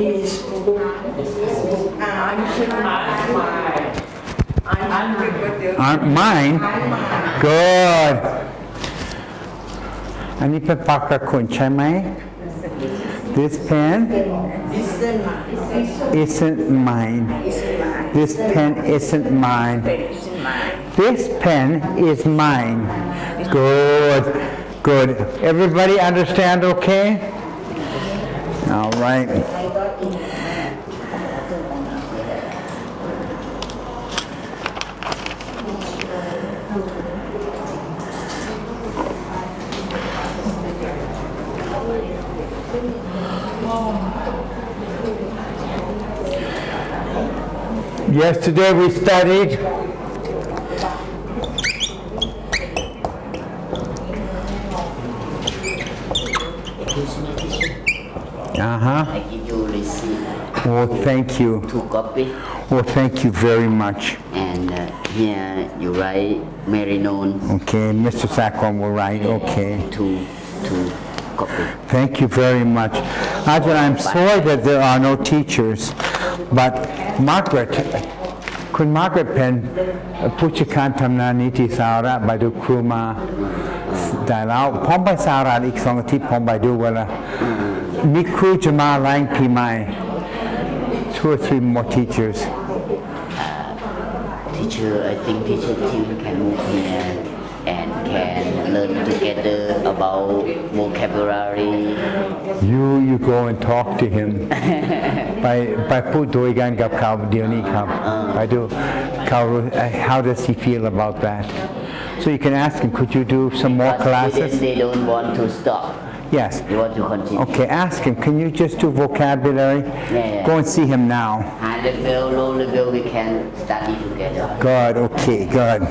This book aren't mine good อันนี้เป็นปากกาคุณใช่ไหม this pen isn't mine this pen isn't mine this pen is mine good good everybody understand okay all right Yesterday we studied uh-huh. I give you receipt oh thank you. Two copy. Oh thank you very much. And uh, here you write Maryknoll okay Mr. Sakon will write okay. two two copy. Thank you very much. Ajahn, I'm sorry that there are no teachers, but Margaret, คุณ Margaret เป็นผู้จัดการทำงานนิติสาระไปดูครูมาแต่แล้วผมไปสาระอีกสองอาทิตย์ผมไปดูเวลามีครูจะมาแรงปีใหม่ two or three more teachers Teacher, I think teacher team can move here and can learn together about vocabulary. you you go and talk to him ไปไปพูดคุยกันกับเขาเดี๋ยวนี้ครับไปดูเขา how does he feel about that so you can ask him could you do some more But classes students, they don't want to stop. yes They want to continue. okay ask him can you just do vocabulary yeah. go and see him now High level, low level, we can study together. good okay good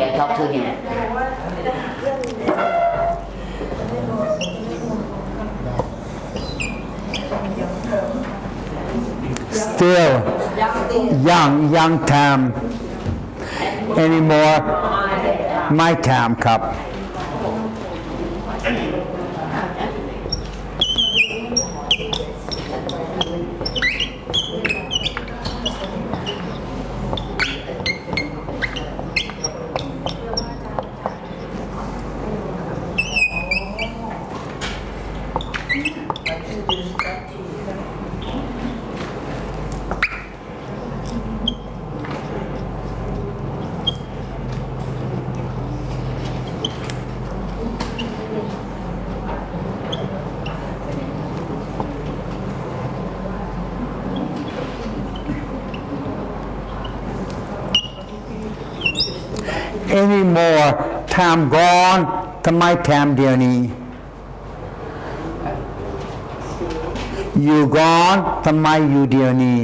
Yeah, talk to him. Still young young time anymore my time more time gone ทำไม time เดียวนี้ you gone ทำไม you เดียวนี้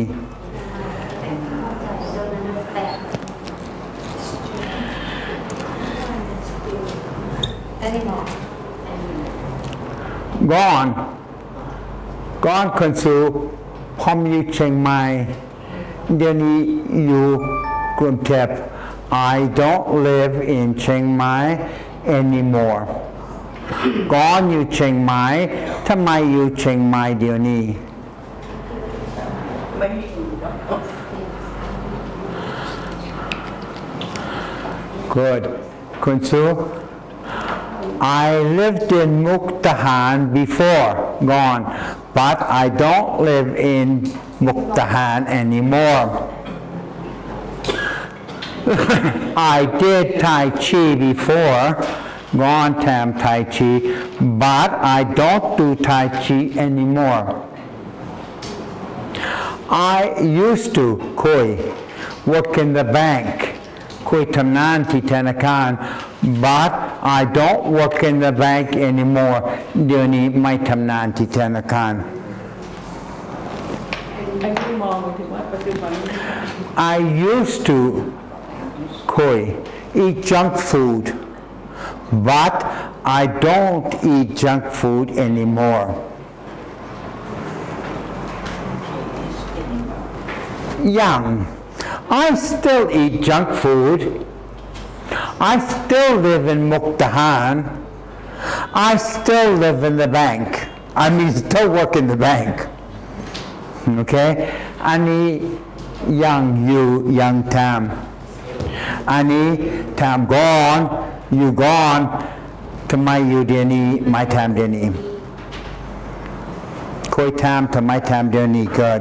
gone gone คนสู่ผมอยู่เชียงใหม่เดี๋ยวนี้อยู่กรุงเทพ I don't live in Chiang Mai anymore Gone, you Chiang Mai. To my Chiang Mai, dear ก่อนอยู่เชียงใหม่ทำไมอยู่เชียงใหม่เดี๋ยวนี้ไม่อยู่ Good. Kunsu, I lived in Mukdahan before, gone, but I don't live in Mukdahan anymore. I did Tai Chi before, Gontam Tai Chi, but I don't do Tai Chi anymore. I used to, koi, work in the bank, koi tamnanti tanakan, but I don't work in the bank anymore during my tamnanti tanakan. I used to koi, eat junk food, but I don't eat junk food anymore. Young, I still eat junk food. I still live in Mukdahan. I still live in the bank. I mean, still work in the bank. Okay? Any young you, young Tam? อยู่ยังทำอันนี้ทำก่อนอยู่ก่อนทำไมอยู่เดี๋ยวนี้ไม่ทำเดี๋ยวนี้เคยทำทำไมทำเดี๋ยวนี้เกิด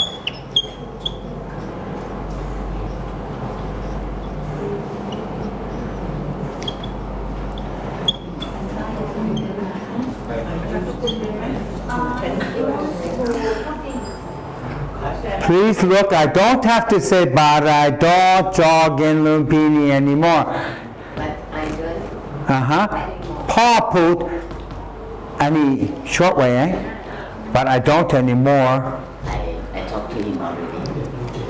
Please look, I don't have to say Barai, Do, Jog, in Lumpini anymore. But I'm good. Uh huh. Paw put any short way, eh? But I don't anymore. I, I talked to him already.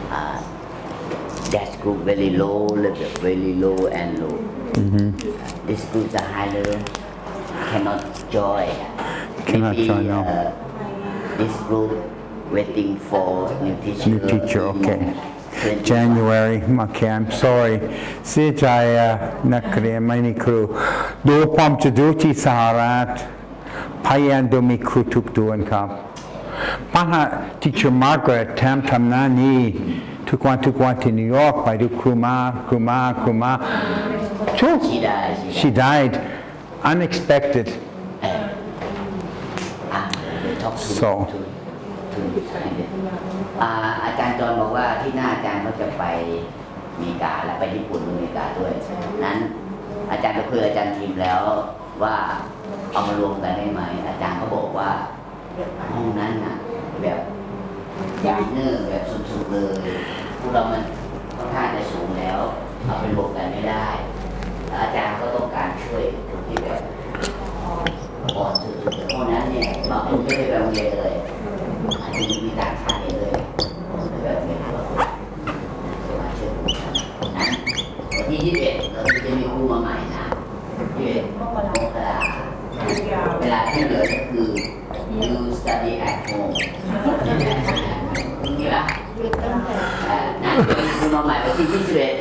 Uh, that school very low, level, very low and low. Mm -hmm. This school a high level cannot join. Cannot Maybe, join, no. Uh, this group waiting for new teacher. New teacher, okay. 21. January, okay, I'm sorry เสียใจอ่ะนักเรียนไม่มีครู ดูผมจะดูที่สหรัฐพยายามดูมีครูทุกเดือนครับปัญหา teacher Margaret ทำทำหน้านี้ทุกวันทุกวันที่นิวยอร์กไปดูครูมาครูมาครูมาทุก She died. She she died unexpected Ah, talk to So- to to อ่าอาจารย์จอนบอกว่าที่หน้าอาจารย์เขาจะไปอเมริกาและไปญี่ปุ่นอเมริกาด้วย นั้น อาจารย์ไปคุยกับอาจารย์ทีมแล้วว่าเอามารวมกันได้ไหม อาจารย์เขาบอกว่าห้องนั้นน่ะแบบบิเนอร์แบบสุดๆเลยพวกเรามันค่อนข้างจะสูงแล้วเอาไปรวมกันไม่ได้แล้วอาจารย์ก็ต้องการช่วยคนที่แบบ ก่อนสุดๆเพราะนั้นเนี่ยบางคนไม่ได้ไปโรงเรียนเลยอาจจะมีต่างชาติเลยไม่ได้ไปโรงเรียนเลยจะมาเชื่อผมนั้นวันที่ยี่สิบเอ็ดเราจะมีครูมาใหม่นะยี่สิบเอ็ดมกราเวลาที่เหลือก็คือ you study at home นี่ละอ่านะมีครูมาใหม่วันที่ยี่สิบเอ็ด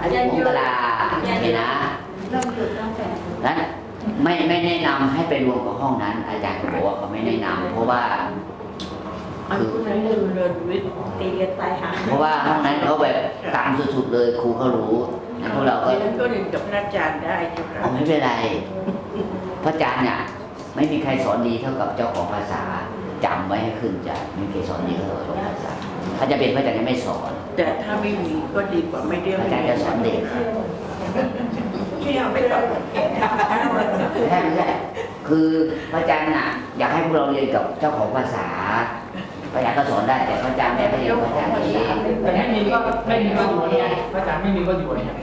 อันนี้มกราโอเคนะเริ่มหยุดตั้งแต่นั้นไม่ไม่แนะนำให้ไปรวมกับห้องนั้น อาจารย์ก็บอกว่าเขาไม่แนะนำเพราะว่าอันคุณนั้นลืมเรียนวิทย์ตีกันตายหาเพราะว่าห้องนั้นเขาแบบต่ำสุดๆเลยครูเขารู้งั้นพวกเราก็ดิฉันก็เรียนกับพระอาจารย์ได้เจ้าค่ะเอาไม่เป็นไร พระอาจารย์เนี่ยไม่มีใครสอนดีเท่ากับเจ้าของภาษา จำไว้ให้ขึ้นใจไม่มีใครสอนดีเท่ากับเจ้าของภาษาถ้าจะเป็นพระอาจารย์จะไม่สอน แต่ถ้าไม่มีก็ดีกว่าไม่ได้พระอาจารย์จะสอนเด็กไม่เอาไม่ต้องใช่ไม่ใช่คือพระอาจารย์น่ะอยากให้พวกเราเรียนกับเจ้าของภาษาพระอาจารย์ก็สอนได้แต่พระอาจารย์ไม่ได้เรียนพระอาจารย์เองแต่ไม่มีก็ไม่มีก็อยู่เนี่ยพระอาจารย์ไม่มีก็อยู่เนี่ย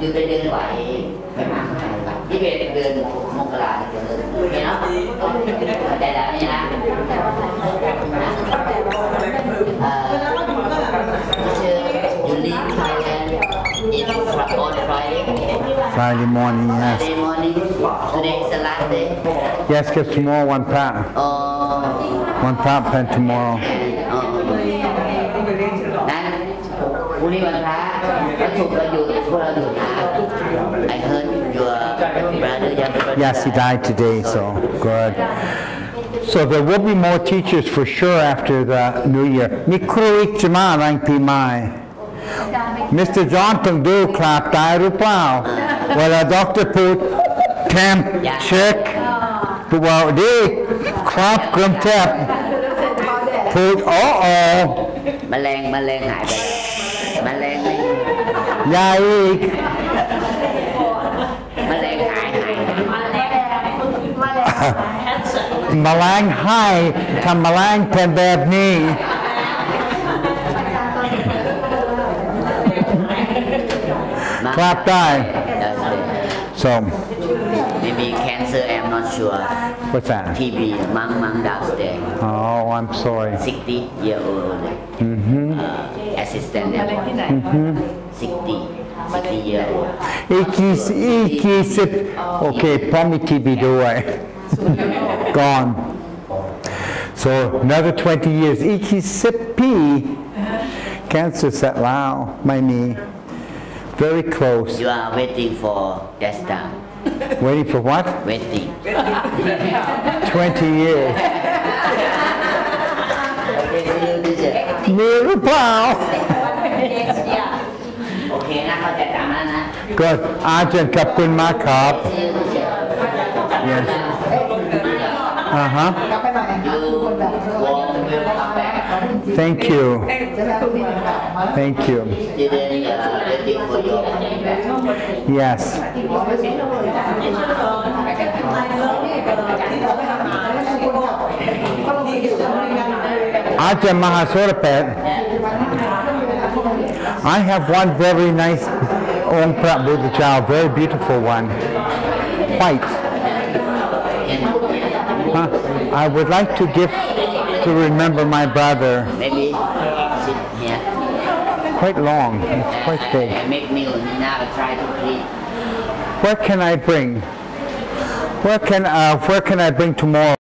ยืนไปเดินไหวไม่มา ยี่สิบเอ็ดเดือนมกราเดินโอเคเนาะเข้าใจแล้วนี่นะเอ่อชื่อยูริไทยแลนด์ in on Friday Friday morning yes Friday morning today is the last day yes because tomorrow one part อ๋อ one part plan tomorrow อ๋อนั้นพรุ่งนี้วันพระ วันศุกร์เราหยุดพวกเราหยุดนะ I heard your brother your brother Yes, he died today, so good. So there will be more teachers for sure after the new year. มีครูอีกจะมาแรงปีใหม่ Mr. John ต้องดูครับตายหรือเปล่า เวลาด็อกเตอร์พูดแทมเช็คพูดว่าดีครับกรมแทบพูดโอ้โอ้ แมลงแมลงหายไปแล้วแมลง ไม่ ยายอีก แมลงหายหายหาย มาแล้วมา แมลงให้ทำแมลงเป็นแบบนี้ ครับได้ so maybe cancer I'm not sure what's that TB Mang Mang downstairs oh I'm sorry 60 year old only uh, assistant level, 60. 60 year old. It is, it is, okay, primitive video, gone. So another 20 years, it is a P. Cancer set wow, my knee, very close. You are waiting for death time. Waiting for what? Waiting. 20 years. มีหรือเปล่า โอเคนะเข้าใจตามนั้นนะ good อาจารย์ขอบคุณมากครับ yes อ่าฮะ you walk will come back thank you thank you didn't uh, waiting for your coming back yes Ajahn I have one very nice Om Prat Buddha child, very beautiful one, white. Huh? I would like to give to remember my brother. Maybe quite long. It's quite big. What can I bring? Where can uh, where can I bring tomorrow?